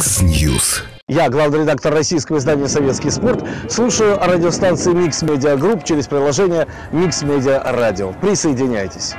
Mix News. Я, главный редактор российского издания «Советский спорт», слушаю радиостанции «Mix Media Group» через приложение «Mix Media Radio». Присоединяйтесь.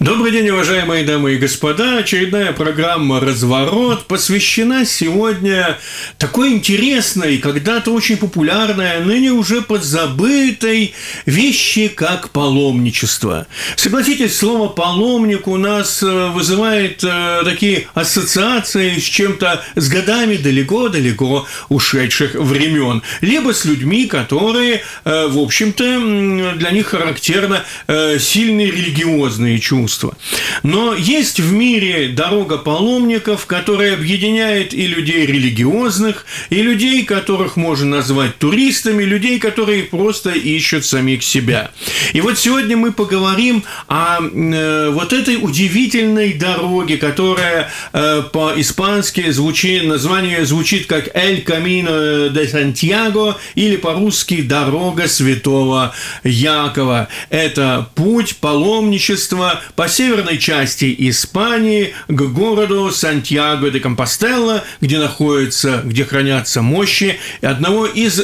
Добрый день, уважаемые дамы и господа. Очередная программа «Разворот» посвящена сегодня такой интересной, когда-то очень популярной, а ныне уже подзабытой вещи, как паломничество. Согласитесь, слово «паломник» у нас э, вызывает э, такие ассоциации с чем-то, с годами далеко-далеко ушедших времен. Либо с людьми, которые, э, в общем-то, для них характерно сильные религиозные чувства искусства. Но есть в мире дорога паломников, которая объединяет и людей религиозных, и людей, которых можно назвать туристами, людей, которые просто ищут самих себя. И вот сегодня мы поговорим о э, вот этой удивительной дороге, которая э, по-испански звучит, название звучит как «Эль Камино де Сантьяго» или по-русски «Дорога святого Якова». Это путь паломничества по северной части Испании к городу Сантьяго де Компостелло, где находится, где хранятся мощи одного из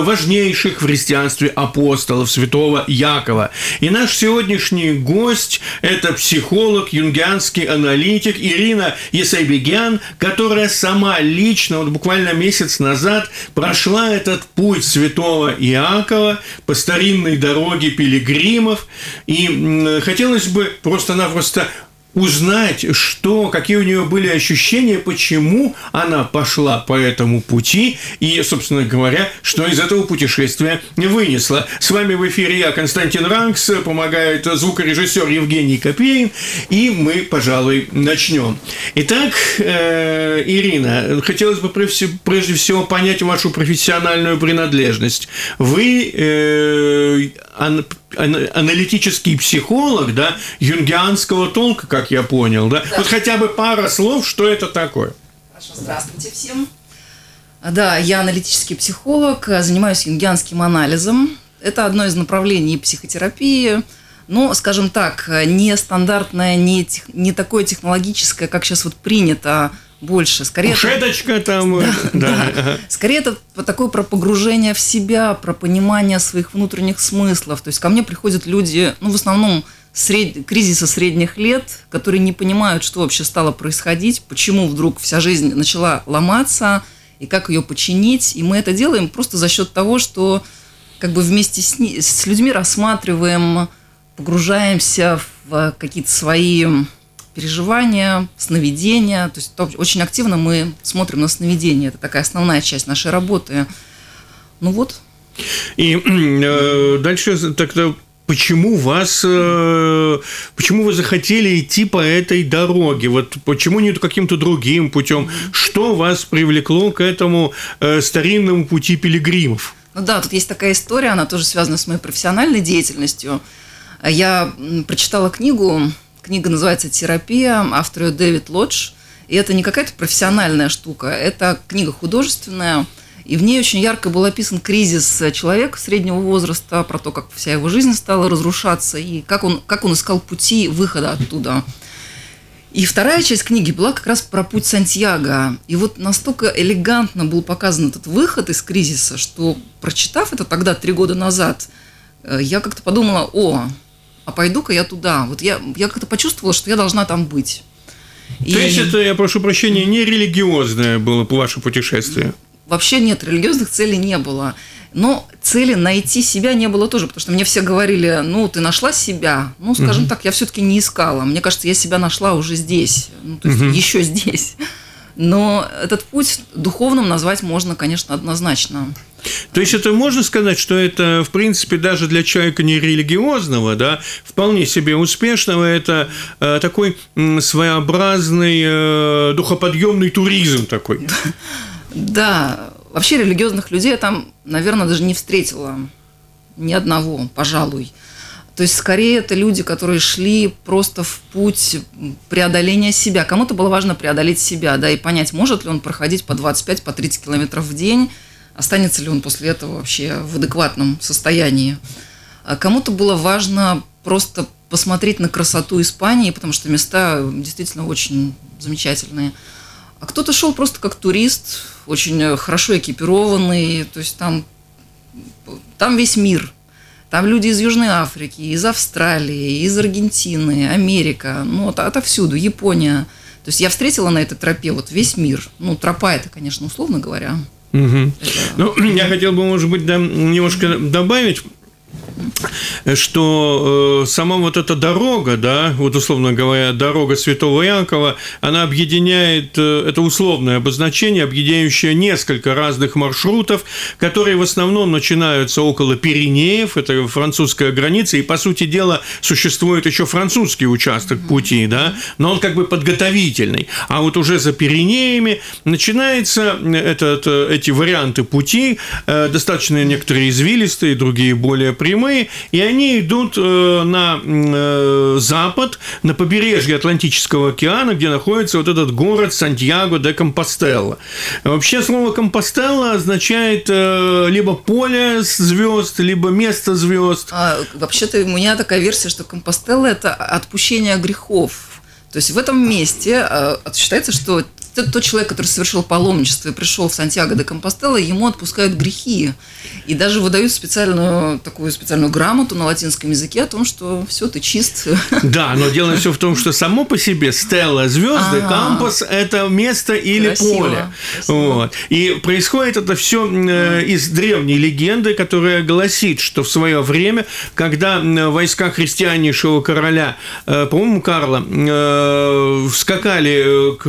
важнейших в христианстве апостолов святого Якова. И наш сегодняшний гость – это психолог, юнгианский аналитик Ирина Есайбегян, которая сама лично, вот буквально месяц назад, прошла этот путь святого Иакова по старинной дороге пилигримов. И хотелось бы просто-напросто узнать, что, какие у нее были ощущения, почему она пошла по этому пути и, собственно говоря, что из этого путешествия вынесла. С вами в эфире я, Константин Ранкс, помогает звукорежиссер Евгений Копеин, и мы, пожалуй, начнем. Итак, э, Ирина, хотелось бы прежде всего понять вашу профессиональную принадлежность. Вы э, аналитический психолог, да, юнгианского толка, как я понял, да? да. Вот хотя бы пара слов, что это такое. Хорошо, здравствуйте всем. Да, я аналитический психолог, занимаюсь юнгианским анализом. Это одно из направлений психотерапии, но, скажем так, не стандартное, не, тех, не такое технологическое, как сейчас вот принято больше. Скорее Кушеточка это, там. Да, да. да. Скорее это такое про погружение в себя, про понимание своих внутренних смыслов. То есть ко мне приходят люди, ну, в основном сред... кризиса средних лет, которые не понимают, что вообще стало происходить, почему вдруг вся жизнь начала ломаться, и как ее починить. И мы это делаем просто за счет того, что как бы вместе с, с людьми рассматриваем, погружаемся в какие-то свои переживания, сновидения. То есть очень активно мы смотрим на сновидения. Это такая основная часть нашей работы. Ну вот. И э, дальше тогда почему вас, э, почему вы захотели идти по этой дороге? Вот почему не каким-то другим путем? Что вас привлекло к этому э, старинному пути пилигримов? Ну да, тут есть такая история, она тоже связана с моей профессиональной деятельностью. Я прочитала книгу Книга называется «Терапия», автор ее Дэвид Лодж. И это не какая-то профессиональная штука, это книга художественная, и в ней очень ярко был описан кризис человека среднего возраста, про то, как вся его жизнь стала разрушаться, и как он, как он искал пути выхода оттуда. И вторая часть книги была как раз про путь Сантьяго. И вот настолько элегантно был показан этот выход из кризиса, что, прочитав это тогда, три года назад, э, я как-то подумала, о, а пойду-ка я туда. Вот я, я как-то почувствовала, что я должна там быть. И... То есть это, я прошу прощения, не религиозное было ваше путешествие? Вообще нет, религиозных целей не было. Но цели найти себя не было тоже, потому что мне все говорили, ну, ты нашла себя. Ну, скажем угу. так, я все-таки не искала. Мне кажется, я себя нашла уже здесь, ну, то есть угу. еще здесь. Но этот путь духовным назвать можно, конечно, однозначно. То есть это можно сказать, что это, в принципе, даже для человека нерелигиозного, да, вполне себе успешного, это э, такой э, своеобразный э, духоподъемный туризм такой. Да, вообще религиозных людей я там, наверное, даже не встретила ни одного, пожалуй. То есть, скорее, это люди, которые шли просто в путь преодоления себя. Кому-то было важно преодолеть себя, да, и понять, может ли он проходить по 25, по 30 километров в день, останется ли он после этого вообще в адекватном состоянии. А кому-то было важно просто посмотреть на красоту Испании, потому что места действительно очень замечательные. А кто-то шел просто как турист, очень хорошо экипированный, то есть там, там весь мир. Там люди из Южной Африки, из Австралии, из Аргентины, Америка, ну, от, отовсюду, Япония. То есть я встретила на этой тропе вот весь мир. Ну, тропа это, конечно, условно говоря. Угу. Ну, я хотел бы, может быть, да, немножко добавить что э, сама вот эта дорога, да, вот условно говоря, дорога Святого Якова, она объединяет, э, это условное обозначение, объединяющее несколько разных маршрутов, которые в основном начинаются около Пиренеев, это французская граница, и, по сути дела, существует еще французский участок пути, да, но он как бы подготовительный. А вот уже за Пиренеями начинается этот, эти варианты пути, э, достаточно некоторые извилистые, другие более прямые, и они идут э, на э, запад, на побережье Атлантического океана, где находится вот этот город Сантьяго де Компостелло. Вообще слово Компостелло означает э, либо поле звезд, либо место звезд. А, вообще-то у меня такая версия, что Компостелло – это отпущение грехов. То есть в этом месте считается, что тот человек, который совершил паломничество и пришел в Сантьяго де Компостелло, ему отпускают грехи. И даже выдают специальную такую специальную грамоту на латинском языке о том, что все, ты чист. Да, но дело все в том, что само по себе стелла звезды, а кампус – это место или поле. Вот. И происходит это все э, из древней легенды, которая гласит, что в свое время, когда войска христианнейшего короля, э, по-моему, Карла, э, скакали к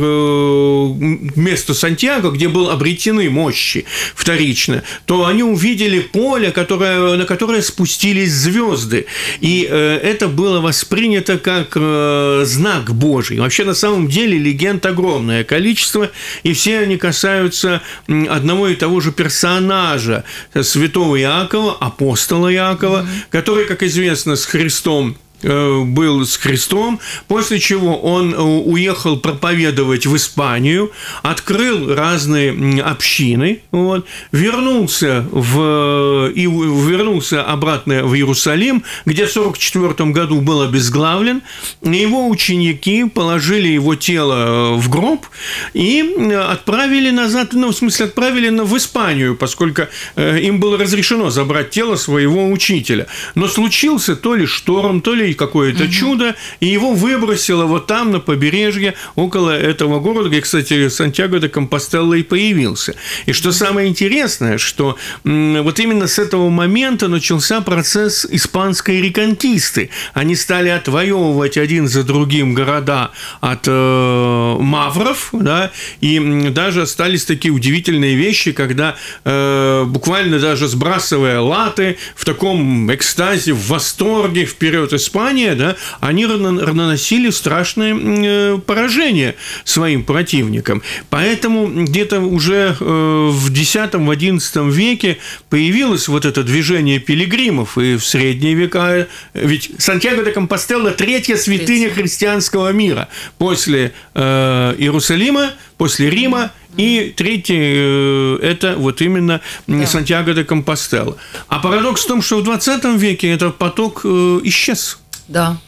месту Сантьяго, где был обретены мощи вторично, то они увидели поле, которое, на которое спустились звезды. И э, это было воспринято как э, знак Божий. Вообще, на самом деле, легенд огромное количество, и все они касаются одного и того же персонажа, святого Иакова, апостола Иакова, mm-hmm. который, как известно, с Христом Э, был с Христом, после чего он э, уехал проповедовать в Испанию, открыл разные общины, вот, вернулся, в, и вернулся обратно в Иерусалим, где в 1944 году был обезглавлен, его ученики положили его тело в гроб и отправили назад, ну, в смысле, отправили в Испанию, поскольку э, им было разрешено забрать тело своего учителя. Но случился то ли шторм, то ли какое-то угу. чудо, и его выбросило вот там, на побережье, около этого города, где, кстати, Сантьяго де Компостелло и появился. И что самое интересное, что вот именно с этого момента начался процесс испанской реконкисты. Они стали отвоевывать один за другим города от э, мавров, да, и даже остались такие удивительные вещи, когда э, буквально даже сбрасывая латы в таком экстазе, в восторге вперед Испании, Германия, да, они наносили страшное э, поражение своим противникам. Поэтому где-то уже э, в X-XI веке появилось вот это движение пилигримов, и в средние века, ведь Сантьяго де Компостелло – третья святыня христианского мира после э, Иерусалима, после Рима и третий – это вот именно да. Сантьяго де Компостелло. А парадокс в том, что в 20 веке этот поток исчез. Да.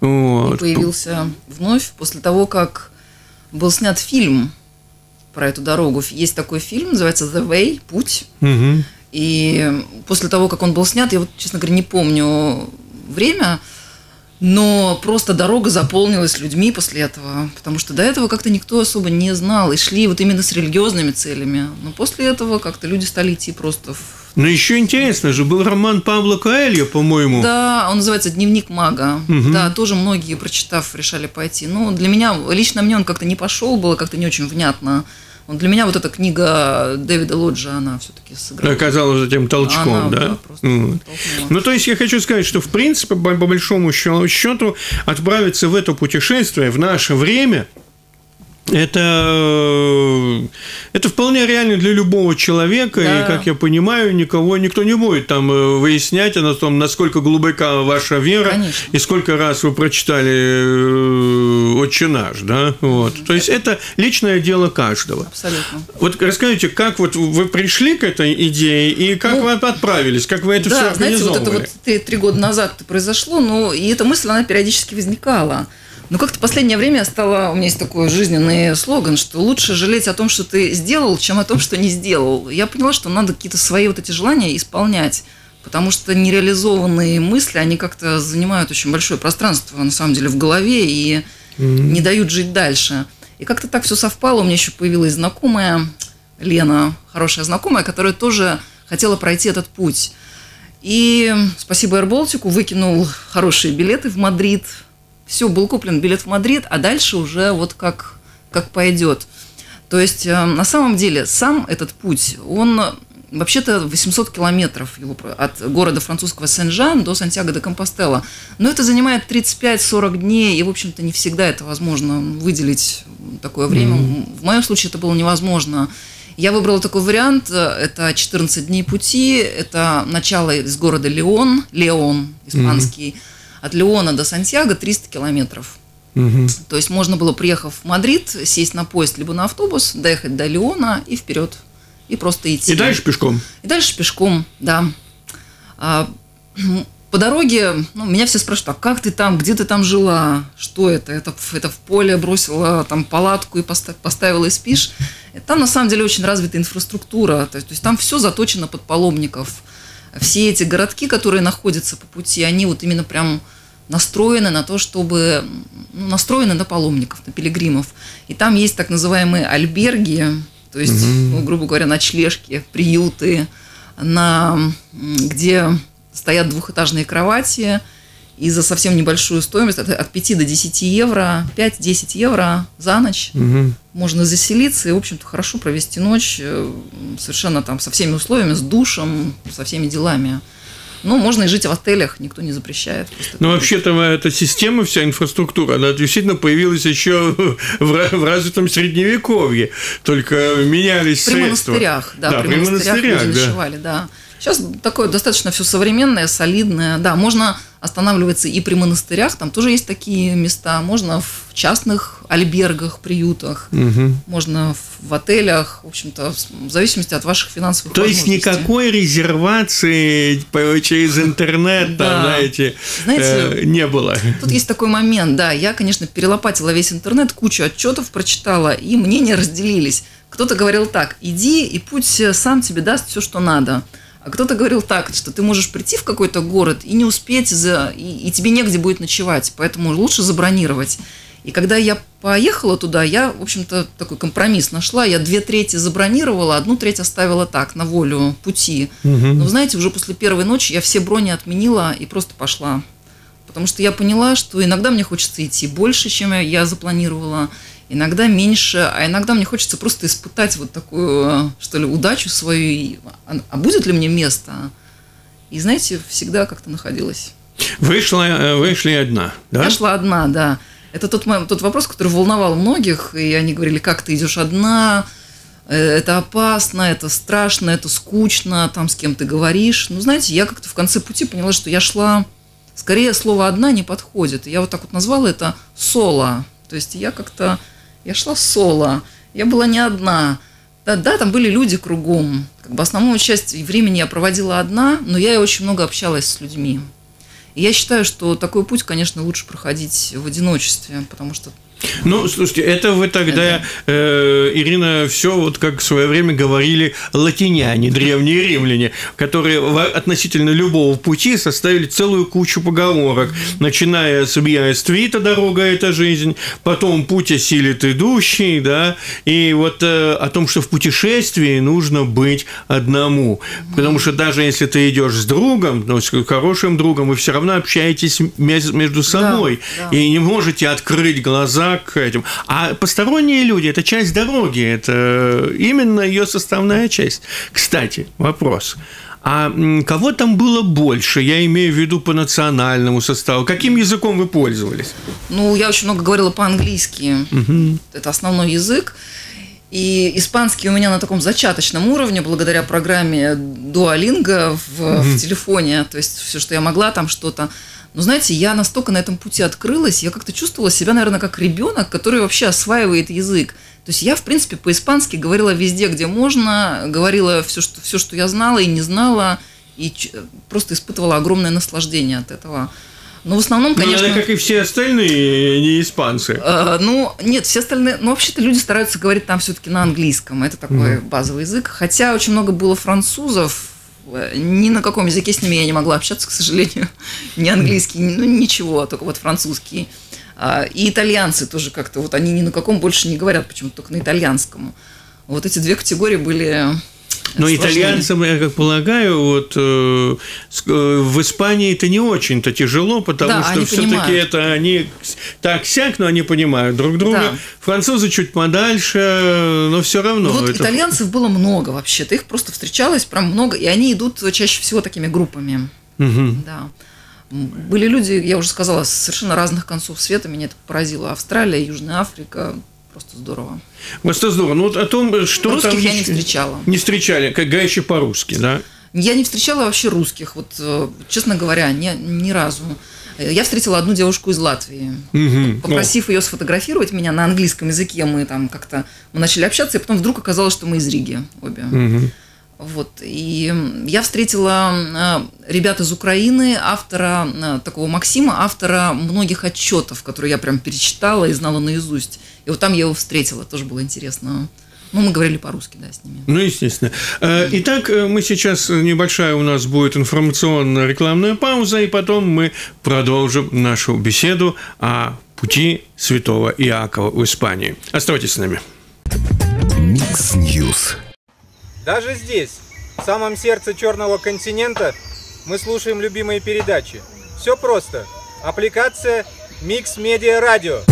Вот. И появился вновь после того, как был снят фильм про эту дорогу. Есть такой фильм, называется The Way, Путь. Угу. И после того, как он был снят, я вот, честно говоря, не помню время, но просто дорога заполнилась людьми после этого, потому что до этого как-то никто особо не знал, и шли вот именно с религиозными целями. Но после этого как-то люди стали идти просто в но еще интересно же, был роман Павла Коэльо, по-моему. Да, он называется «Дневник мага». Угу. Да, тоже многие, прочитав, решали пойти. Но для меня, лично мне он как-то не пошел, было как-то не очень внятно. Для меня вот эта книга Дэвида Лоджа, она все-таки сыграла. Оказалась этим толчком, она, да? да mm. Ну, то есть я хочу сказать, что в принципе, по большому счету, отправиться в это путешествие в наше время – это, э, это вполне реально для любого человека, да. и, как я понимаю, никого, никто не будет там э, выяснять о том, насколько глубока ваша вера, Конечно. и сколько раз вы прочитали э, «Отче наш», да, вот. То есть, это личное дело каждого. Абсолютно. Вот расскажите, как вот вы пришли к этой идее, и как ну, вы отправились, как вы это да, все организовывали? знаете, вот это вот три, три года назад произошло, но и эта мысль, она периодически возникала – Ну, как-то последнее время я стала, у меня есть такой жизненный слоган, что лучше жалеть о том, что ты сделал, чем о том, что не сделал. Я поняла, что надо какие-то свои вот эти желания исполнять, потому что нереализованные мысли, они как-то занимают очень большое пространство, на самом деле, в голове и mm-hmm. не дают жить дальше. И как-то так все совпало, у меня еще появилась знакомая, Лена, хорошая знакомая, которая тоже хотела пройти этот путь. И спасибо AirBaltic выкинул хорошие билеты в Мадрид, все, был куплен билет в Мадрид, а дальше уже вот как, как пойдет. То есть, э, на самом деле, сам этот путь, он вообще-то 800 километров его от города французского Сен-Жан до Сантьяго де Компостела. Но это занимает 35-40 дней, и, в общем-то, не всегда это возможно выделить такое время. Mm-hmm. В моем случае это было невозможно. Я выбрала такой вариант. Это 14 дней пути. Это начало из города Леон, Леон испанский. Mm-hmm от Леона до Сантьяго 300 километров. Угу. То есть можно было, приехав в Мадрид, сесть на поезд либо на автобус, доехать до Леона и вперед. И просто идти. И дальше пешком? И дальше пешком, да. А, по дороге, ну, меня все спрашивают, а как ты там, где ты там жила, что это? Это, это в поле бросила там палатку и поставила и спишь. Там на самом деле очень развита инфраструктура, то есть, то есть там все заточено под паломников все эти городки, которые находятся по пути, они вот именно прям настроены на то, чтобы ну, настроены на паломников, на пилигримов. И там есть так называемые альберги, то есть, угу. ну, грубо говоря, ночлежки, приюты, на, где стоят двухэтажные кровати, и за совсем небольшую стоимость, от, от 5 до 10 евро, 5-10 евро за ночь угу. можно заселиться и, в общем-то, хорошо провести ночь э, совершенно там со всеми условиями, с душем, со всеми делами. Ну, можно и жить в отелях, никто не запрещает. Ну, вообще-то эта система, вся инфраструктура, она действительно появилась еще в, в развитом средневековье, только менялись при средства. монастырях, да, да при, при монастырях, монастырях люди да. ночевали, да. Сейчас такое достаточно все современное, солидное. Да, можно останавливаться и при монастырях, там тоже есть такие места. Можно в частных альбергах, приютах, угу. можно в отелях, в общем-то, в зависимости от ваших финансовых То есть никакой резервации через интернет, там, знаете, э, не было. Тут есть такой момент, да, я, конечно, перелопатила весь интернет, кучу отчетов прочитала, и мнения разделились. Кто-то говорил так, иди, и путь сам тебе даст все, что надо. А кто-то говорил так, что ты можешь прийти в какой-то город и не успеть, за, и, и тебе негде будет ночевать, поэтому лучше забронировать. И когда я поехала туда, я, в общем-то, такой компромисс нашла. Я две трети забронировала, одну треть оставила так, на волю пути. Угу. Но, знаете, уже после первой ночи я все брони отменила и просто пошла. Потому что я поняла, что иногда мне хочется идти больше, чем я запланировала иногда меньше, а иногда мне хочется просто испытать вот такую, что ли, удачу свою, а, а будет ли мне место? И, знаете, всегда как-то находилась. Вышла, э, вышли одна, да? Я шла одна, да. Это тот, тот вопрос, который волновал многих, и они говорили, как ты идешь одна, э, это опасно, это страшно, это скучно, там с кем ты говоришь. Ну, знаете, я как-то в конце пути поняла, что я шла, скорее слово «одна» не подходит. Я вот так вот назвала это «соло». То есть я как-то я шла соло, я была не одна. Да, да, там были люди кругом. Как бы основную часть времени я проводила одна, но я и очень много общалась с людьми. И я считаю, что такой путь, конечно, лучше проходить в одиночестве, потому что ну, слушайте, это вы тогда, э, Ирина, все вот как в свое время говорили латиняне, древние римляне, которые относительно любого пути составили целую кучу поговорок, начиная с «Виа Эствита» «Дорога – это жизнь», потом «Путь осилит идущий», да, и вот э, о том, что в путешествии нужно быть одному, потому что даже если ты идешь с другом, ну, с хорошим другом, вы все равно общаетесь между собой да, да. и не можете открыть глаза к этим. А посторонние люди – это часть дороги, это именно ее составная часть. Кстати, вопрос. А кого там было больше? Я имею в виду по национальному составу. Каким языком вы пользовались? Ну, я очень много говорила по-английски. Угу. Это основной язык. И испанский у меня на таком зачаточном уровне, благодаря программе Duolingo в, угу. в телефоне. То есть все, что я могла, там что-то но знаете, я настолько на этом пути открылась, я как-то чувствовала себя, наверное, как ребенок, который вообще осваивает язык. То есть я, в принципе, по-испански говорила везде, где можно, говорила все, что, все, что я знала и не знала, и просто испытывала огромное наслаждение от этого. Но в основном, конечно... Ну, как и все остальные, не испанцы. Э, ну, нет, все остальные... Ну, вообще-то люди стараются говорить там все-таки на английском. Это такой угу. базовый язык. Хотя очень много было французов. Ни на каком языке с ними я не могла общаться, к сожалению. Ни английский, ну, ничего, только вот французский. А, и итальянцы тоже как-то, вот они ни на каком больше не говорят, почему-то только на итальянском. Вот эти две категории были но сложнее. итальянцам, я как полагаю, вот э, э, в Испании это не очень-то тяжело, потому да, что все-таки это они так сяк, но они понимают друг друга. Да. Французы чуть подальше, но все равно. Вот это... итальянцев было много вообще-то, их просто встречалось прям много, и они идут чаще всего такими группами. Угу. Да. Были люди, я уже сказала, с совершенно разных концов света, меня это поразило. Австралия, Южная Африка, просто здорово. Просто здорово. Ну вот о том, что Русских там... я не встречала. Не встречали, как говорящие по-русски, да? Я не встречала вообще русских, вот, э, честно говоря, ни, ни разу. Я встретила одну девушку из Латвии. Угу. Попросив ее сфотографировать меня на английском языке, мы там как-то мы начали общаться, и потом вдруг оказалось, что мы из Риги обе. Угу. Вот. И я встретила э, ребят из Украины, автора э, такого Максима, автора многих отчетов, которые я прям перечитала и знала наизусть. И вот там я его встретила, тоже было интересно. Ну, мы говорили по-русски, да, с ними. Ну, естественно. Э, итак, мы сейчас, небольшая у нас будет информационная рекламная пауза, и потом мы продолжим нашу беседу о пути святого Иакова в Испании. Оставайтесь с нами. Mix News. Даже здесь, в самом сердце Черного континента, мы слушаем любимые передачи. Все просто. Аппликация Mix Media Radio.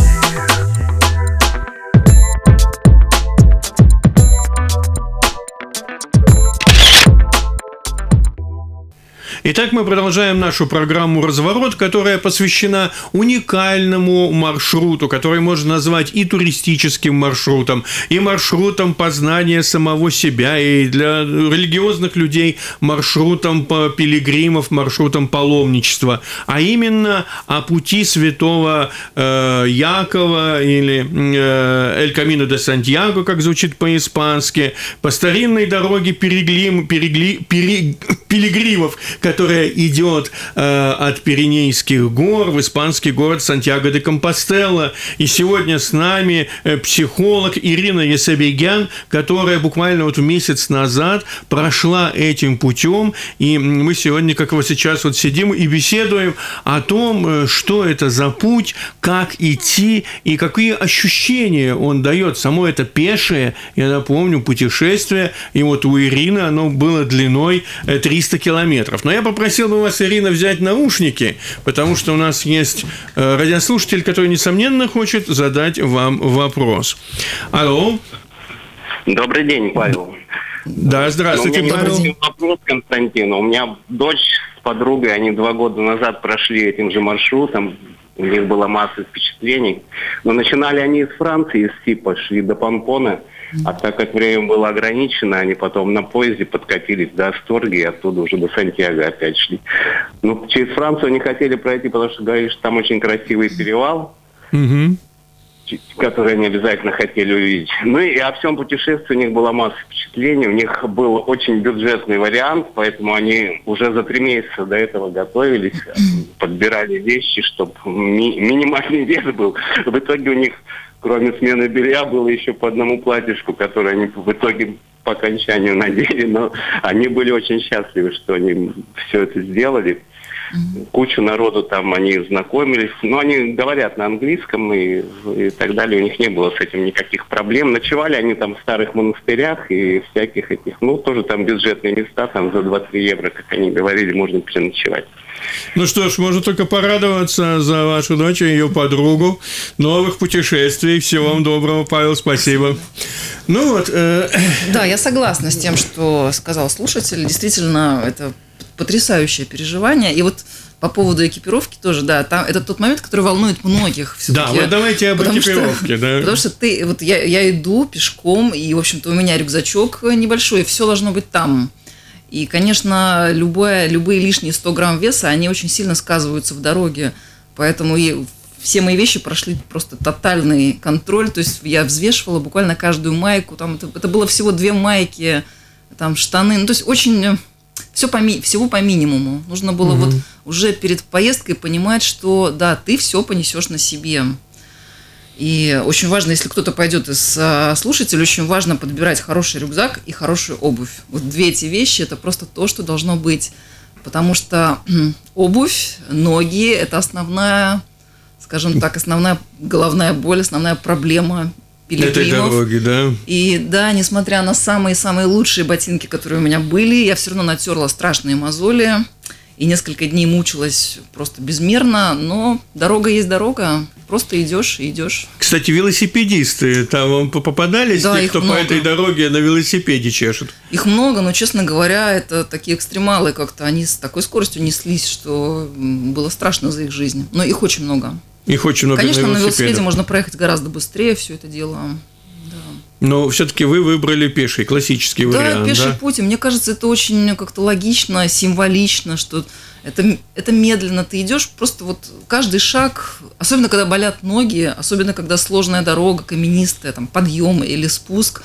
Итак, мы продолжаем нашу программу «Разворот», которая посвящена уникальному маршруту, который можно назвать и туристическим маршрутом, и маршрутом познания самого себя, и для религиозных людей маршрутом пилигримов, маршрутом паломничества, а именно о пути святого э, Якова или э, «Эль Камино де Сантьяго», как звучит по-испански, по старинной дороге переглим, перегли, пере, пилигримов, которая идет э, от Пиренейских гор в испанский город Сантьяго де Компостела. И сегодня с нами э, психолог Ирина Есебегян, которая буквально вот месяц назад прошла этим путем. И мы сегодня, как вот сейчас, вот сидим и беседуем о том, э, что это за путь, как идти и какие ощущения он дает. Само это пешее, я напомню, путешествие. И вот у Ирины оно было длиной 300 километров. Но я попросил бы вас, Ирина, взять наушники, потому что у нас есть э, радиослушатель, который, несомненно, хочет задать вам вопрос. Алло. Добрый день, Павел. Да, здравствуйте, ну, у меня Павел. вопрос, Константин. У меня дочь с подругой, они два года назад прошли этим же маршрутом. У них была масса впечатлений. Но начинали они из Франции, из Сипа, шли до Помпона – а так как время было ограничено, они потом на поезде подкатились до Асторги и оттуда уже до Сантьяго опять шли. Ну, через Францию они хотели пройти, потому что говорили, что там очень красивый перевал. Угу которые они обязательно хотели увидеть. Ну и о всем путешествии у них была масса впечатлений. У них был очень бюджетный вариант, поэтому они уже за три месяца до этого готовились, подбирали вещи, чтобы ми- минимальный вес был. В итоге у них кроме смены белья, было еще по одному платьишку, которое они в итоге по окончанию надели, но они были очень счастливы, что они все это сделали. Кучу народу там они знакомились, но они говорят на английском и, и так далее, у них не было с этим никаких проблем. Ночевали они там в старых монастырях и всяких этих, ну, тоже там бюджетные места, там за 2-3 евро, как они говорили, можно переночевать. Ну что ж, можно только порадоваться за вашу дочь и ее подругу. Новых путешествий. Всего вам доброго, Павел, спасибо. Ну вот. Э... Да, я согласна с тем, что сказал слушатель. Действительно, это потрясающее переживание. И вот по поводу экипировки тоже, да, там это тот момент, который волнует многих. Да, вот давайте об экипировке, что, да. Потому что ты, вот я, я иду пешком, и, в общем-то, у меня рюкзачок небольшой, и все должно быть там. И, конечно, любое, любые лишние 100 грамм веса, они очень сильно сказываются в дороге. Поэтому и все мои вещи прошли просто тотальный контроль. То есть я взвешивала буквально каждую майку. Там это, это было всего две майки, там штаны. Ну, то есть очень Все по, всего по минимуму. Нужно было вот уже перед поездкой понимать, что да, ты все понесешь на себе. И очень важно, если кто-то пойдет из а, слушателей, очень важно подбирать хороший рюкзак и хорошую обувь. Вот две эти вещи – это просто то, что должно быть. Потому что обувь, ноги – это основная, скажем так, основная головная боль, основная проблема Этой пилигримов. дороги, да? И да, несмотря на самые-самые лучшие ботинки, которые у меня были, я все равно натерла страшные мозоли и несколько дней мучилась просто безмерно, но дорога есть дорога, просто идешь и идешь. Кстати, велосипедисты, там вам попадались Да, те, их кто по много. этой дороге на велосипеде чешут? Их много, но, честно говоря, это такие экстремалы как-то, они с такой скоростью неслись, что было страшно за их жизнь. Но их очень много. Их очень много Конечно, на на велосипедах. велосипеде можно проехать гораздо быстрее все это дело. Но все-таки вы выбрали пеший, классический Да, вариант, пеший да? путь. И Мне кажется, это очень как-то логично, символично, что это, это медленно. Ты идешь, просто вот каждый шаг, особенно когда болят ноги, особенно когда сложная дорога, каменистая, там, подъем или спуск,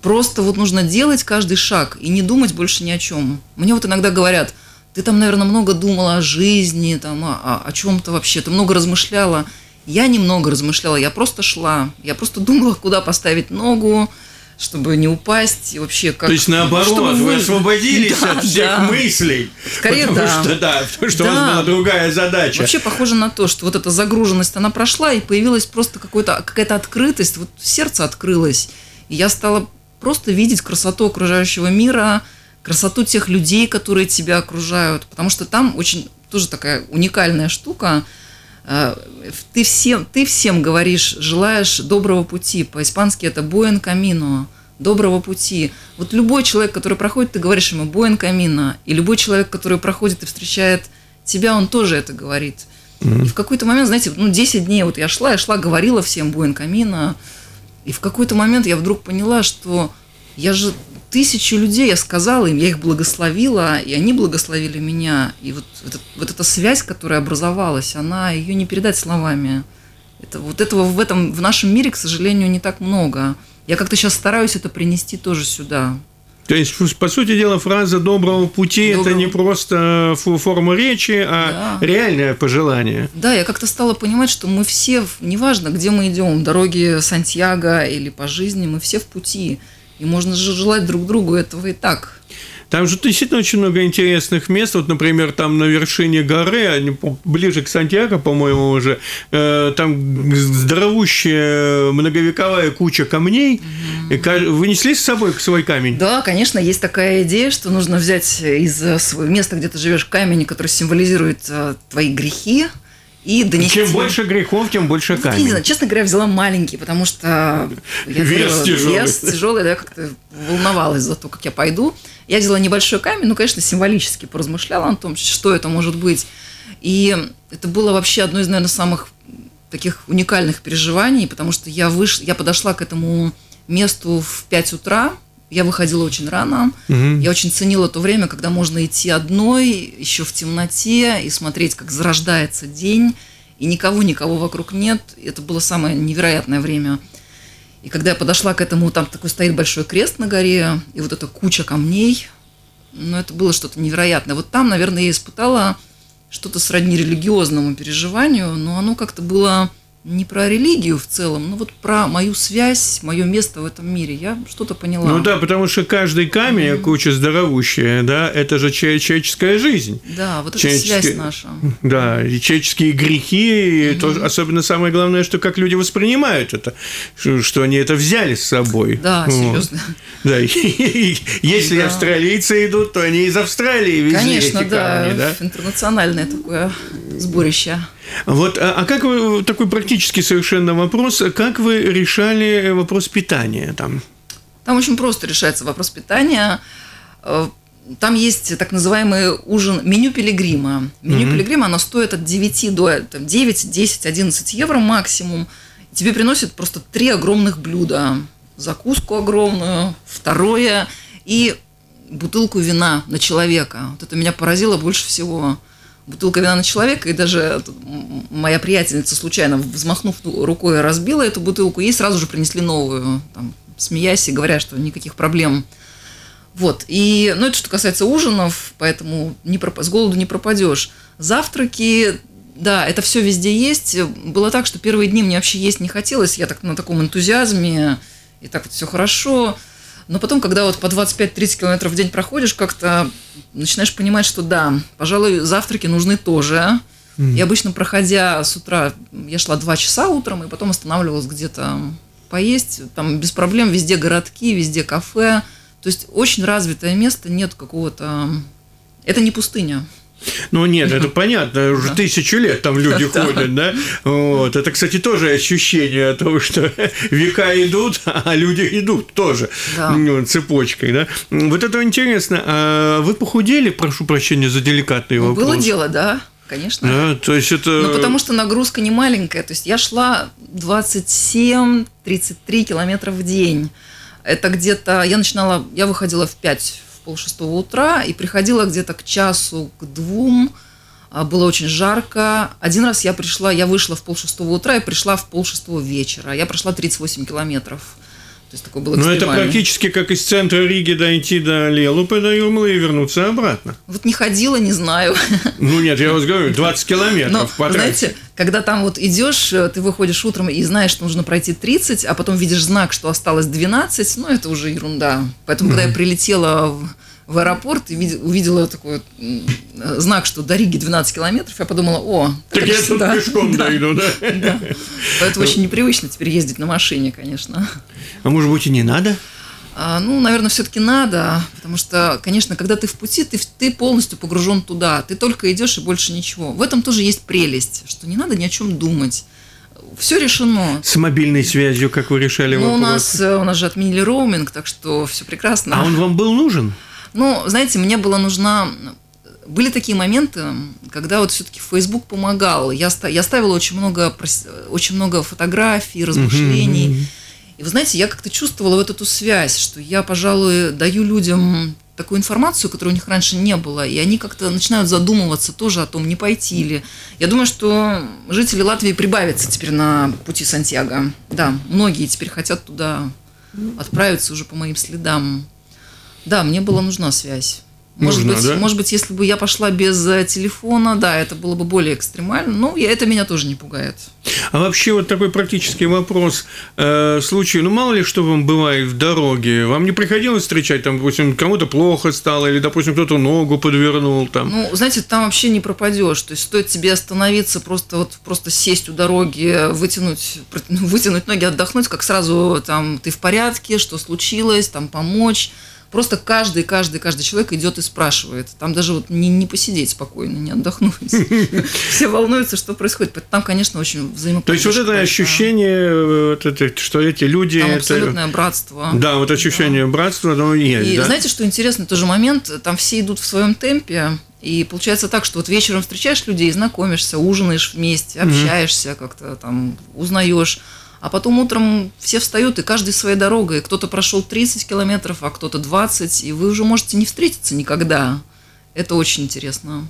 просто вот нужно делать каждый шаг и не думать больше ни о чем. Мне вот иногда говорят, ты там, наверное, много думала о жизни, там, о, о чем-то вообще, ты много размышляла. Я немного размышляла, я просто шла, я просто думала, куда поставить ногу, чтобы не упасть и вообще как... То есть, наоборот, чтобы вы освободились Да, от всех да. мыслей. Скорее, потому да. Что, да, потому что у вас Да. была другая задача. Вообще похоже на то, что вот эта загруженность, она прошла, и появилась просто какая-то открытость, вот сердце открылось. И я стала просто видеть красоту окружающего мира, красоту тех людей, которые тебя окружают. Потому что там очень тоже такая уникальная штука. Э, Ты всем, ты всем говоришь, желаешь доброго пути. По-испански это «buen camino», доброго пути. Вот любой человек, который проходит, ты говоришь ему «buen camino». И любой человек, который проходит и встречает тебя, он тоже это говорит. И в какой-то момент, знаете, ну, 10 дней вот я шла, я шла, говорила всем «buen camino». И в какой-то момент я вдруг поняла, что я же тысячи людей, я сказала им, я их благословила, и они благословили меня. И вот, этот- вот эта связь, которая образовалась, она ее не передать словами. Это, вот этого в этом в нашем мире, к сожалению, не так много. Я как-то сейчас стараюсь это принести тоже сюда. То есть, по сути дела, фраза «доброго пути» это не просто форма речи, а Да. реальное пожелание. Да, я как-то стала понимать, что мы все, неважно, где мы идем, в дороге Сантьяго или по жизни, мы все в пути. И можно же желать друг другу этого и так. Там же действительно очень много интересных мест. Вот, например, там на вершине горы, а ближе к Сантьяго, по-моему, уже, э, там здоровущая многовековая куча камней. Ка- вы несли с собой свой камень? Да, конечно, есть такая идея, что нужно взять из э, своего места, где ты живешь, камень, который символизирует э, твои грехи, и донести. Чем больше грехов, тем больше Ну, я не камень. знаю, честно говоря, взяла маленький, потому что я Вес говорила, тяжелый. вес тяжелый, да, как-то волновалась за то, как я пойду. Я взяла небольшой камень, ну, конечно, символически поразмышляла о том, что это может быть. И это было вообще одно из, наверное, самых таких уникальных переживаний, потому что я, выш... я подошла к этому месту в 5 утра, я выходила очень рано, я очень ценила то время, когда можно идти одной, еще в темноте, и смотреть, как зарождается день, и никого-никого вокруг нет. Это было самое невероятное время. И когда я подошла к этому, там такой стоит большой крест на горе, и вот эта куча камней, ну, это было что-то невероятное. Вот там, наверное, я испытала что-то сродни религиозному переживанию, но оно как-то было не про религию в целом, но вот про мою связь, мое место в этом мире. Я что-то поняла. Ну да, потому что каждый камень, куча здоровущая, да, это же че- человеческая жизнь. Да, вот эта Человеческие- связь наша. Да, и человеческие грехи, и тоже, особенно самое главное, что как люди воспринимают это, что, они это взяли с собой. Да, Вот. серьезно. Да, если австралийцы идут, то они из Австралии везли Конечно, да? Интернациональное такое сборище. Вот, а, а как вы, такой практический совершенно вопрос, как вы решали вопрос питания там? Там очень просто решается вопрос питания. Э, Там есть так называемый ужин, меню пилигрима. Меню пилигрима, оно стоит от 9 до там, 9, 10, 11 евро максимум. Тебе приносят просто три огромных блюда. Закуску огромную, второе и бутылку вина на человека. Вот это меня поразило больше всего. Бутылка вина на человека, и даже моя приятельница случайно, взмахнув рукой, разбила эту бутылку, ей сразу же принесли новую, там, смеясь и говоря, что никаких проблем. Вот. И, ну, это что касается ужинов, поэтому не проп... с голоду не пропадешь. Завтраки, да, это все везде есть. Было так, что первые дни мне вообще есть не хотелось. Я так на таком энтузиазме, и так вот все хорошо. Но потом, когда вот по 25-30 километров в день проходишь, как-то начинаешь понимать, что да, пожалуй, завтраки нужны тоже. И обычно, проходя с утра, я шла 2 часа утром, и потом останавливалась где-то поесть. Там без проблем везде городки, везде кафе. То есть очень развитое место, нет какого-то... Это не пустыня. Ну нет, это понятно, уже тысячу лет там люди ходят, да? Вот. Это, кстати, тоже ощущение того, что века идут, а люди идут тоже ну, цепочкой, да? Вот это интересно. А вы похудели, прошу прощения за деликатный ну, вопрос? Было дело, да. Конечно. Да, то есть это... Ну, потому что нагрузка не маленькая. То есть я шла 27-33 километра в день. Это где-то... Я начинала... Я выходила в 5 полшестого утра и приходила где-то к часу, к двум. А, было очень жарко. Один раз я пришла, я вышла в полшестого утра и пришла в полшестого вечера. Я прошла 38 километров. То есть такой был Ну, это практически как из центра Риги дойти до Лелупы, до Юрмалы и вернуться обратно. Вот не ходила, не знаю. Ну, нет, я вас говорю, 20 километров Но, потратить. знаете, когда там вот идешь, ты выходишь утром и знаешь, что нужно пройти 30, а потом видишь знак, что осталось 12, ну, это уже ерунда. Поэтому, mm-hmm. когда я прилетела в в аэропорт и видела, увидела такой знак, что до Риги 12 километров, я подумала, о, так я тут да, пешком да, дойду, да? да. Поэтому очень непривычно теперь ездить на машине, конечно. А может быть и не надо? А, ну, наверное, все-таки надо, потому что, конечно, когда ты в пути, ты, ты полностью погружен туда, ты только идешь и больше ничего. В этом тоже есть прелесть, что не надо ни о чем думать все решено. С мобильной связью, как вы решали ну, вопрос? У нас, у нас же отменили роуминг, так что все прекрасно. А он вам был нужен? Ну, знаете, мне была нужна... Были такие моменты, когда вот все-таки Facebook помогал. Я, я ставила очень много, очень много фотографий, размышлений. Uh-huh, uh-huh. И вы знаете, я как-то чувствовала вот эту связь, что я, пожалуй, даю людям такую информацию, которой у них раньше не было, и они как-то начинают задумываться тоже о том, не пойти ли. Я думаю, что жители Латвии прибавятся теперь на пути Сантьяго. Да, многие теперь хотят туда отправиться уже по моим следам. Да, мне была нужна связь. Может Нужна, быть, да? может быть, если бы я пошла без э, телефона, да, это было бы более экстремально. Но я, это меня тоже не пугает. А вообще вот такой практический вопрос. Э, случай, ну мало ли что вам бывает в дороге, вам не приходилось встречать, там, допустим, кому-то плохо стало, или, допустим, кто-то ногу подвернул там? Ну, знаете, там вообще не пропадешь. То есть стоит тебе остановиться, просто вот просто сесть у дороги, вытянуть, вытянуть ноги, отдохнуть, как сразу там ты в порядке, что случилось, там помочь Просто каждый, каждый, каждый человек идет и спрашивает. Там даже вот не, не посидеть спокойно, не отдохнуть. Все волнуются, что происходит. Там, конечно, очень взаимопомощь. То есть вот это ощущение, что эти люди... Там абсолютное братство. Да, вот ощущение братства, оно есть. И знаете, что интересно, тоже момент, там все идут в своем темпе, и получается так, что вот вечером встречаешь людей, знакомишься, ужинаешь вместе, общаешься как-то там, узнаешь. А потом утром все встают, и каждый своей дорогой. Кто-то прошел 30 километров, а кто-то 20, и вы уже можете не встретиться никогда. Это очень интересно.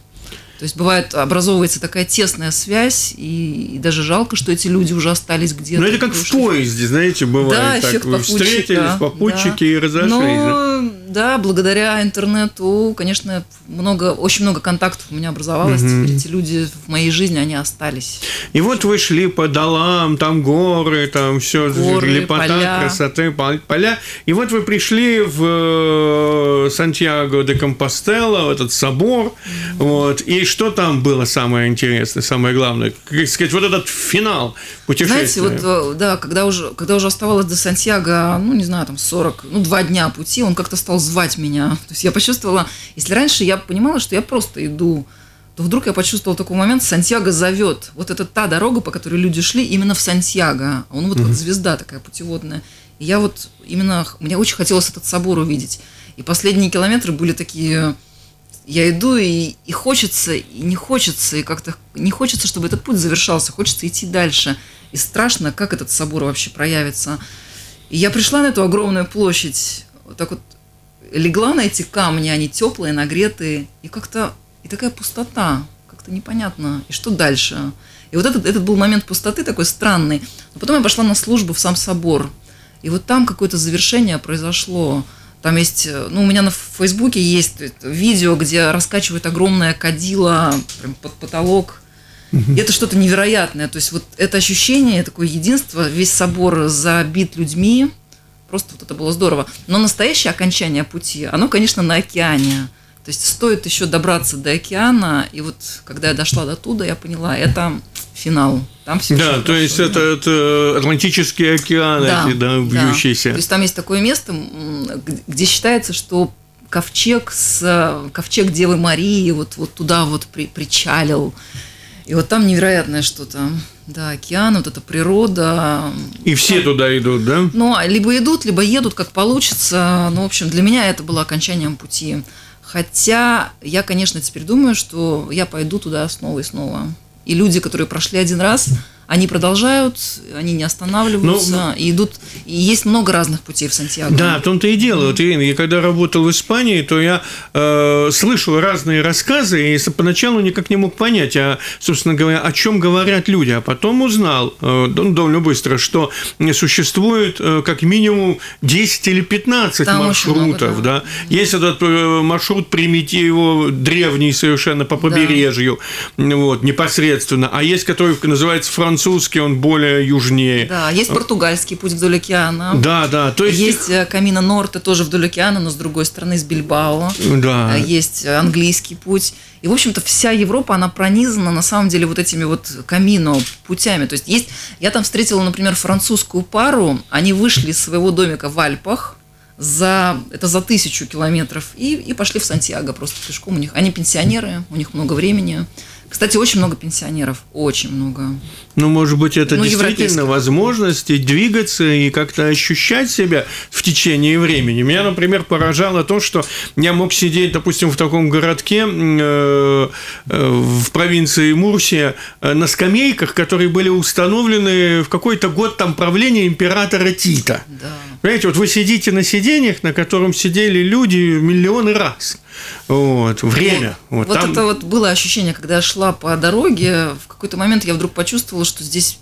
То есть бывает, образовывается такая тесная связь, и, и даже жалко, что эти люди уже остались где-то. Ну, это как в поезде, знаете, бывает да, так. Вы попутчика, встретились, попутчики да. и разошлись. Но, да? Да, благодаря интернету, конечно, много, очень много контактов у меня образовалось. Угу. Теперь эти люди в моей жизни, они остались. И вот вы шли по долам, там горы, там все, горы, лепота, поля. красоты, поля. И вот вы пришли в э, Сантьяго де Компостела, в этот собор, угу. вот, и что там было самое интересное, самое главное? Как сказать, вот этот финал путешествия. Знаете, вот, да, когда уже, когда уже оставалось до Сантьяго, ну, не знаю, там 40, ну, два дня пути, он как-то стал звать меня. То есть я почувствовала, если раньше я понимала, что я просто иду, то вдруг я почувствовала такой момент, Сантьяго зовет. Вот это та дорога, по которой люди шли именно в Сантьяго. Он вот, mm-hmm. вот звезда такая путеводная. И я вот именно, мне очень хотелось этот собор увидеть. И последние километры были такие я иду, и, и хочется, и не хочется, и как-то не хочется, чтобы этот путь завершался, хочется идти дальше. И страшно, как этот собор вообще проявится. И я пришла на эту огромную площадь, вот так вот легла на эти камни, они теплые, нагретые, и как-то, и такая пустота, как-то непонятно, и что дальше? И вот этот, этот был момент пустоты такой странный. Но потом я пошла на службу в сам собор, и вот там какое-то завершение произошло. Там есть, ну, у меня на Фейсбуке есть видео, где раскачивают огромное кадило прям под потолок. И это что-то невероятное. То есть вот это ощущение, такое единство, весь собор забит людьми. Просто вот это было здорово. Но настоящее окончание пути, оно, конечно, на океане. То есть стоит еще добраться до океана, и вот когда я дошла до туда, я поняла, это финал. Там все да, то есть это, это Атлантический океан, да, эти, да, бьющиеся. Да. То есть там есть такое место, где считается, что ковчег с ковчег Девы Марии вот, вот туда вот при, причалил. И вот там невероятное что-то. Да, океан, вот эта природа. И все там, туда идут, да? Ну, а либо идут, либо едут, как получится. Ну, в общем, для меня это было окончанием пути. Хотя я, конечно, теперь думаю, что я пойду туда снова и снова. И люди, которые прошли один раз, они продолжают, они не останавливаются, ну, и идут. И есть много разных путей в Сантьяго. Да, в том-то и дело. Вот, Ирина, я когда работал в Испании, то я э, слышал разные рассказы, и поначалу никак не мог понять, а, собственно говоря, о чем говорят люди. А потом узнал э, довольно быстро, что существует э, как минимум 10 или 15 Там маршрутов. Много, да. Да. Есть этот э, маршрут, примите его древний совершенно по побережью, да. вот, непосредственно. А есть, который называется французский французский, он более южнее. Да, есть португальский путь вдоль океана. Да, да. То есть, есть их... Камина Норте тоже вдоль океана, но с другой стороны, с Бильбао. Да. Есть английский путь. И, в общем-то, вся Европа, она пронизана, на самом деле, вот этими вот камино путями. То есть, есть... Я там встретила, например, французскую пару. Они вышли из своего домика в Альпах, за, это за тысячу километров, и, и пошли в Сантьяго просто пешком. У них, они пенсионеры, у них много времени. Кстати, очень много пенсионеров, очень много. Ну, может быть, это ну, действительно возможность двигаться и как-то ощущать себя в течение времени. Меня, например, поражало то, что я мог сидеть, допустим, в таком городке э, э, в провинции Мурсия э, на скамейках, которые были установлены в какой-то год там правления императора Тита. Да. Понимаете, вот вы сидите на сиденьях, на котором сидели люди миллионы раз. Вот, время. Вот, вот там... это вот было ощущение, когда я шла по дороге, в какой-то момент я вдруг почувствовала, что здесь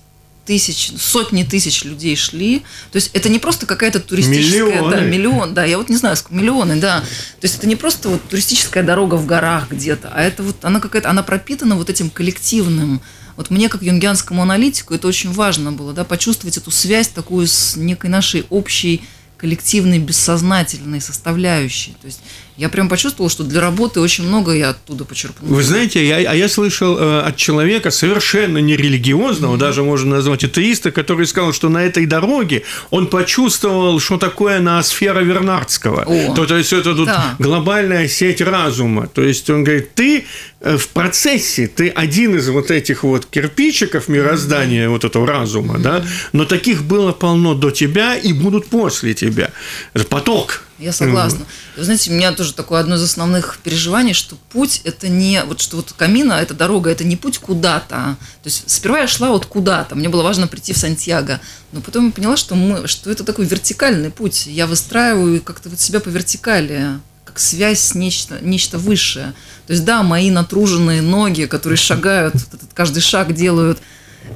тысяч, сотни тысяч людей шли. То есть это не просто какая-то туристическая... Миллионы. Да, миллион, да, я вот не знаю, сколько, миллионы, да. То есть это не просто вот туристическая дорога в горах где-то, а это вот, она какая-то, она пропитана вот этим коллективным. Вот мне, как юнгианскому аналитику, это очень важно было, да, почувствовать эту связь такую с некой нашей общей коллективной бессознательной составляющей. То есть я прям почувствовал, что для работы очень много я оттуда почерпнул. Вы знаете, я, а я слышал э, от человека совершенно нерелигиозного, mm-hmm. даже можно назвать атеиста, который сказал, что на этой дороге он почувствовал, что такое ноосфера Вернадского. О, то, то есть это тут да. глобальная сеть разума. То есть он говорит, ты э, в процессе, ты один из вот этих вот кирпичиков мироздания, mm-hmm. вот этого разума, mm-hmm. да, но таких было полно до тебя и будут после тебя. Это поток. Я согласна. Mm-hmm. Вы знаете, у меня тоже такое одно из основных переживаний, что путь это не вот что вот камина, это дорога, это не путь куда-то. То есть сперва я шла вот куда-то, мне было важно прийти в Сантьяго, но потом я поняла, что мы, что это такой вертикальный путь. Я выстраиваю как-то вот себя по вертикали, как связь с нечто, нечто высшее. То есть да, мои натруженные ноги, которые шагают, вот этот каждый шаг делают,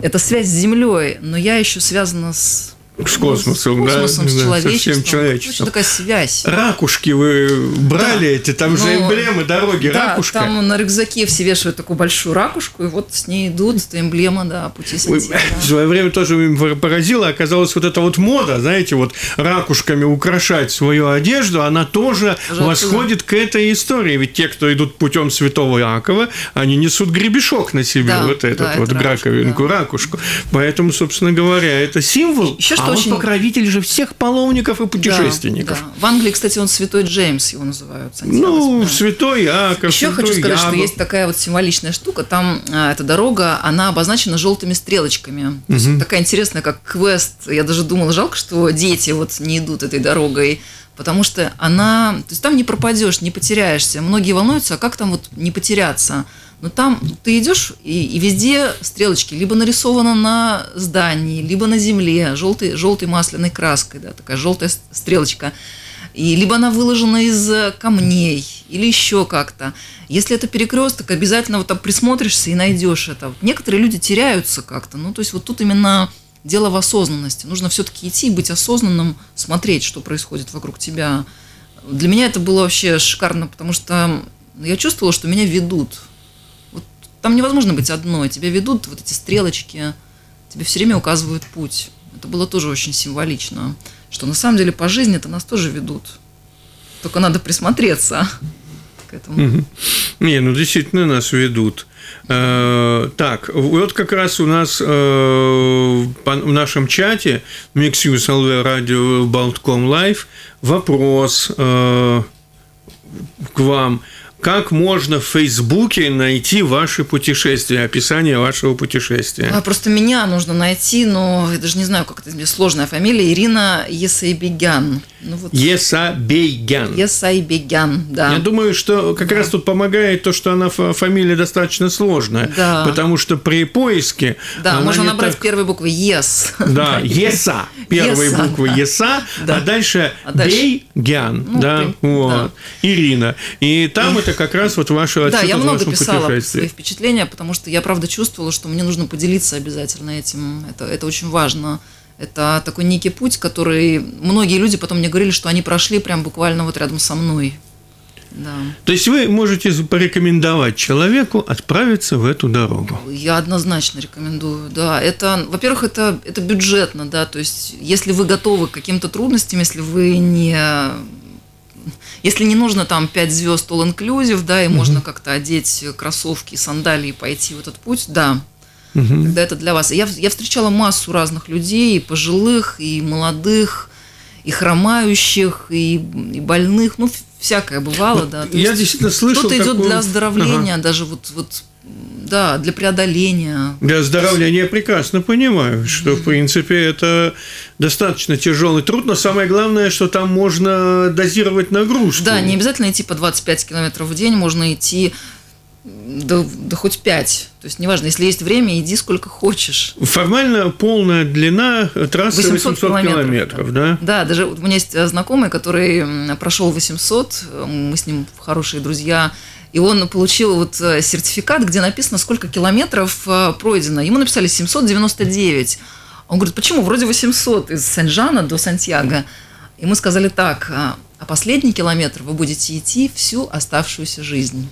это связь с землей, но я еще связана с с космосом, с космосом, да, с человечеством. Всем человечеством. Очень такая связь. Ракушки вы брали да. эти, там Но, же эмблемы дороги, да, ракушка. там на рюкзаке все вешают такую большую ракушку, и вот с ней идут, это эмблема, да, пути Сантьяго. В свое время тоже поразило, оказалось вот эта вот мода, знаете, вот ракушками украшать свою одежду, она тоже Уже восходит к этой истории, ведь те, кто идут путем святого Якова, они несут гребешок на себе, да, вот этот да, вот это раковинку, да. ракушку. Поэтому, собственно говоря, это символ. Еще что а очень... он покровитель же всех паломников и путешественников. Да, да. В Англии, кстати, он святой Джеймс его называют. Ну, да. святой Яков. Еще святой хочу сказать, Яков. что есть такая вот символичная штука. Там а, эта дорога, она обозначена желтыми стрелочками. То есть, такая интересная, как квест. Я даже думала, жалко, что дети вот не идут этой дорогой потому что она, то есть там не пропадешь, не потеряешься. Многие волнуются, а как там вот не потеряться? Но там ты идешь, и, и везде стрелочки либо нарисованы на здании, либо на земле, желтой, желтой масляной краской, да, такая желтая стрелочка. И либо она выложена из камней, или еще как-то. Если это перекресток, обязательно вот там присмотришься и найдешь это. Вот некоторые люди теряются как-то. Ну, то есть вот тут именно дело в осознанности. Нужно все-таки идти и быть осознанным, смотреть, что происходит вокруг тебя, Для меня это было вообще шикарно, потому что я чувствовала, что меня ведут. Там невозможно быть одной. Тебя ведут вот эти стрелочки, тебе все время указывают путь. Это было тоже очень символично, что на самом деле по жизни это нас тоже ведут. Только надо присмотреться к этому. Не, ну действительно нас ведут. Э, Так, вот как раз у нас э, в нашем чате Mixuse LV Radio Baltcom Live вопрос э, к вам. Как можно в Фейсбуке найти ваши путешествия, описание вашего путешествия? А, Просто меня нужно найти, но я даже не знаю, как это мне сложная фамилия. Ирина Есайбегян. Ну вот. Есабейгян. Есайбегян, да. Я думаю, что как раз тут помогает то, что она фа- фамилия достаточно сложная, Да. потому что при поиске Да, можно набрать так- первые буквы Yes. Да, Еса. Первые Еса, буквы да. Еса, Да. а дальше А дальше- Бейгян. Ну, да, ты- вот. да. Ирина. И там это как раз вот ваше Да, я много писала свои впечатления, потому что я правда чувствовала, что мне нужно поделиться обязательно этим. Это, это очень важно. Это такой некий путь, который многие люди потом мне говорили, что они прошли прям буквально вот рядом со мной. Да. То есть вы можете порекомендовать человеку отправиться в эту дорогу. Я однозначно рекомендую, да. Это, во-первых, это, это бюджетно, да, то есть если вы готовы к каким-то трудностям, если вы не... Если не нужно там 5 звезд all inclusive, да, и можно как-то одеть кроссовки, сандалии и пойти в этот путь, да, тогда это для вас. Я, я встречала массу разных людей, и пожилых, и молодых, и хромающих, и, и больных, ну, всякое бывало, да. То Я есть действительно слышал Кто-то идет такую- для оздоровления, даже вот, вот, да, для преодоления. Для оздоровления я прекрасно понимаю, что, в принципе, это достаточно тяжелый труд, но самое главное, что там можно дозировать нагрузку. Да, не обязательно идти по 25 километров в день, можно идти да, да хоть 5. То есть, неважно, если есть время, иди сколько хочешь. Формально полная длина трассы 800, 800 километров, километров, да? Да, даже у меня есть э, знакомый, который прошел 800, э, мы с ним хорошие друзья, и он получил вот э, сертификат, где написано, сколько километров э, пройдено. Ему написали 799. Он говорит, почему? Вроде 800 из Сен-Жана до Сантьяго. Мы сказали так, а последний километр вы будете идти всю оставшуюся жизнь.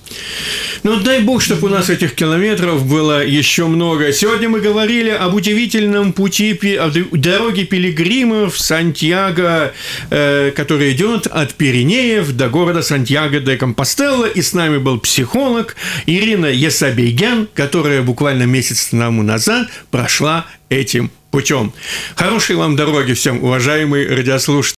Ну, дай бог, чтобы у нас этих километров было еще много. Сегодня мы говорили об удивительном пути, о дороге пилигримов Сантьяго, э, который идет от Пиренеев до города Сантьяго де Компостелло. И с нами был психолог Ирина Есабейгян, которая буквально месяц тому назад прошла этим путем. Хорошей вам дороги всем, уважаемые радиослушатели.